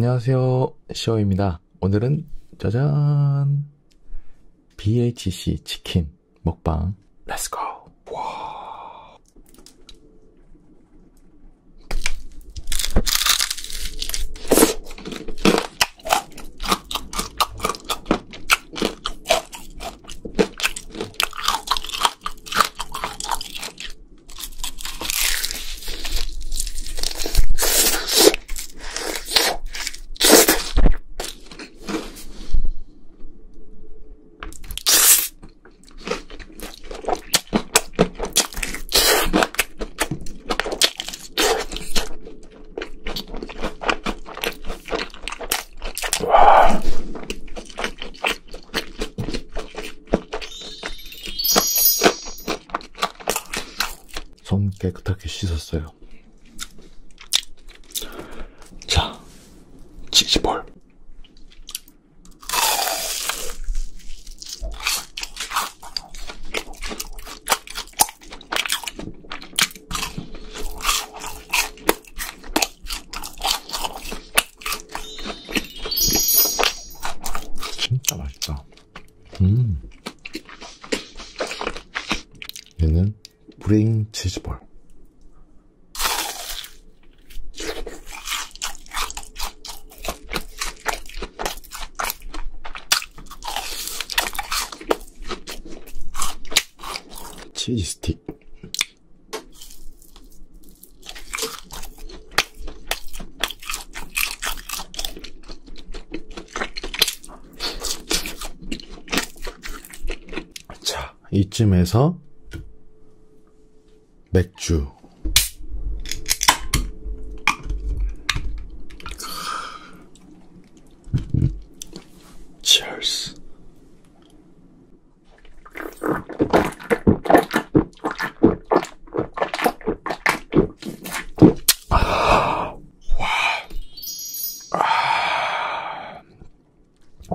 안녕하세요. 시오입니다. 오늘은 짜잔! BHC 치킨 먹방. 렛츠고! 와. 손 깨끗하게 씻었어요. 자, 치즈볼. 진짜 맛있다. 음. 얘는 브레인 치즈볼. 치즈 스틱. 자, 이쯤에서 맥주. Cheers.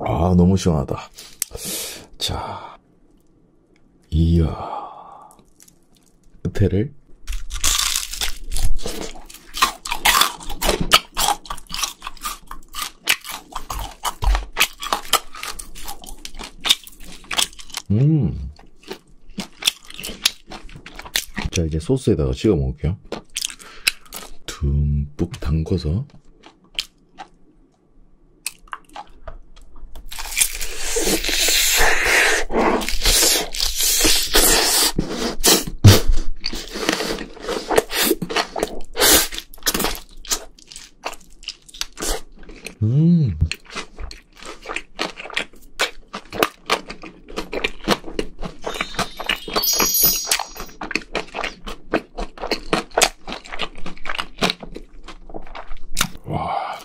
아, 너무 시원하다. 자, 이야. 끝에를 음. 자, 이제 소스에다가 찍어 먹을게요. 듬뿍 담궈서. 음. 와.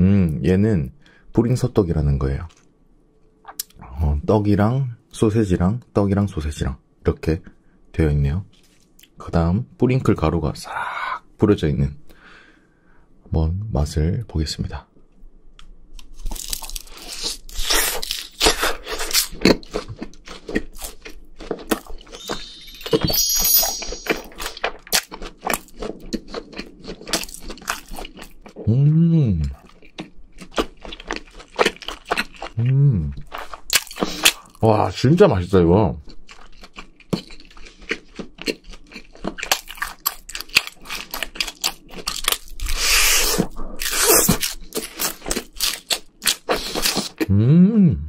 음, 얘는 뿌링서떡이라는 거예요. 어, 떡이랑 소세지랑 떡이랑 소세지랑 이렇게 되어 있네요. 그 다음 뿌링클 가루가 싹 뿌려져 있는 한번 맛을 보겠습니다. 음. 음. 와, 진짜 맛있다, 이거. 음.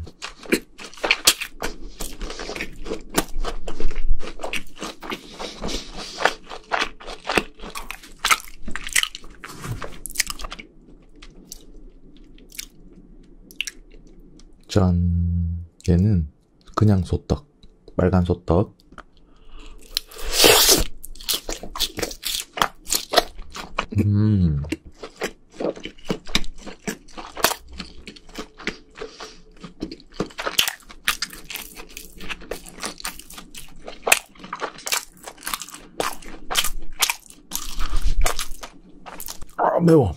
짠. 얘는 그냥 소떡. 빨간 소떡. 음. 아, 매워.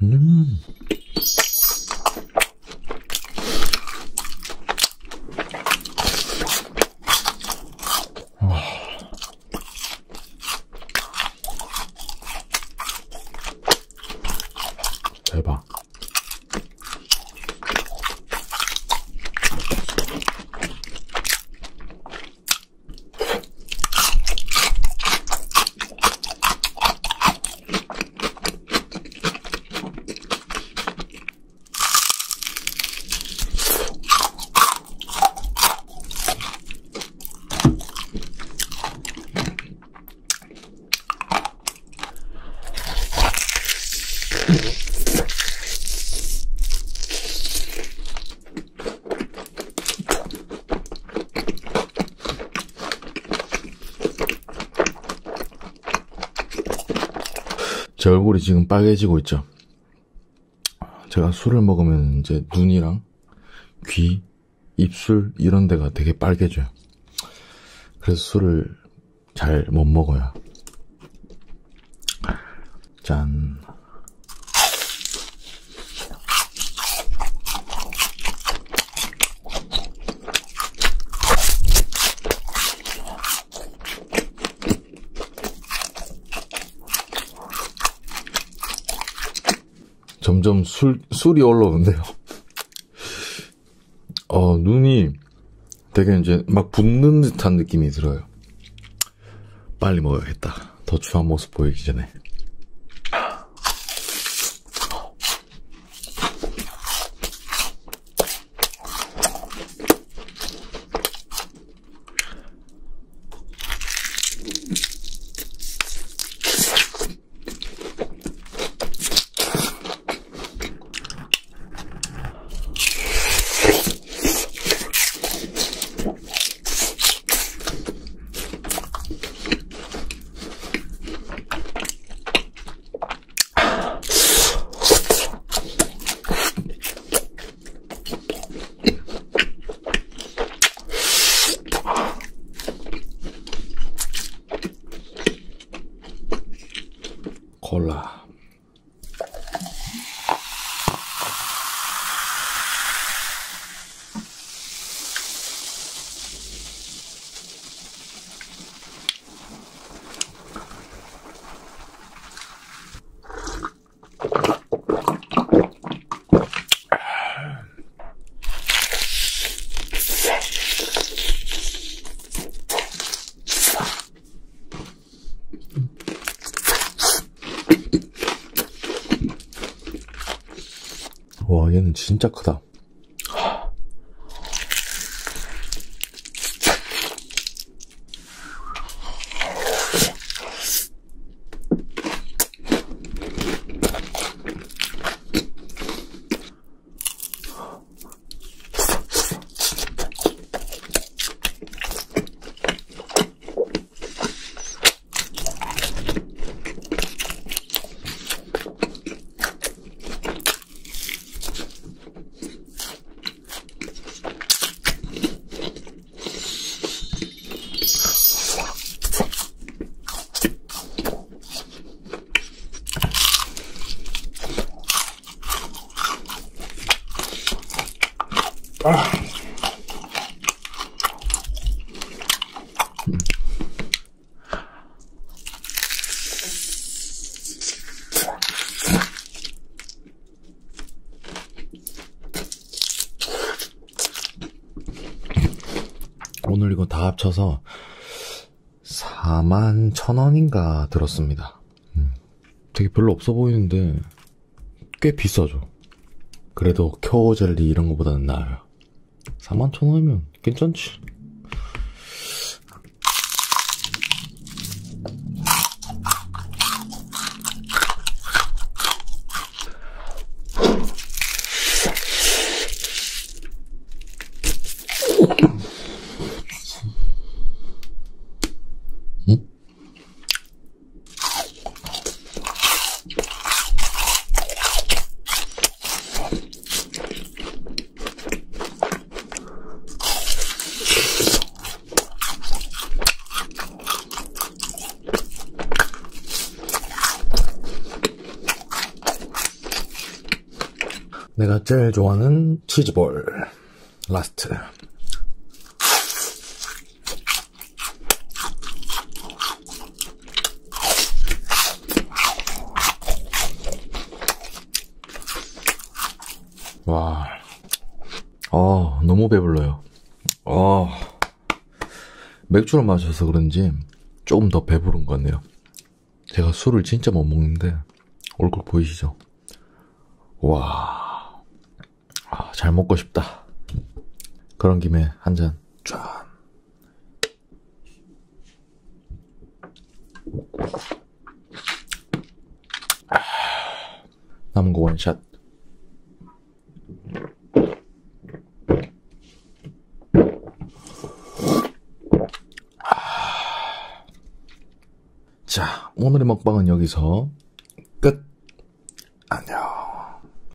No. 제 얼굴이 지금 빨개지고 있죠. 제가 술을 먹으면 이제 눈이랑 귀, 입술 이런 데가 되게 빨개져요. 그래서 술을 잘 못 먹어요. 짠. 점점 술, 술이 올라오는데요. 어, 눈이 되게 이제 막 붓는 듯한 느낌이 들어요. 빨리 먹어야겠다. 더 추한 모습 보이기 전에. Hola. 얘는 진짜 크다. 오늘 이거 다 합쳐서 4만 천 원인가 들었습니다. 음, 되게 별로 없어 보이는데 꽤 비싸죠. 그래도 켜오 젤리 이런 거보다는 나아요. 4만 천 원이면 괜찮지. 내가 제일 좋아하는 치즈볼 last. 와, 아 너무 배불러요. 아 맥주를 마셔서 그런지 조금 더 배부른 것 같네요. 제가 술을 진짜 못 먹는데 얼굴 보이시죠? 와, 아, 잘 먹고 싶다. 그런 김에 한 잔, 쫙. 아, 남은 거 원샷. 자, 오늘의 먹방은 여기서.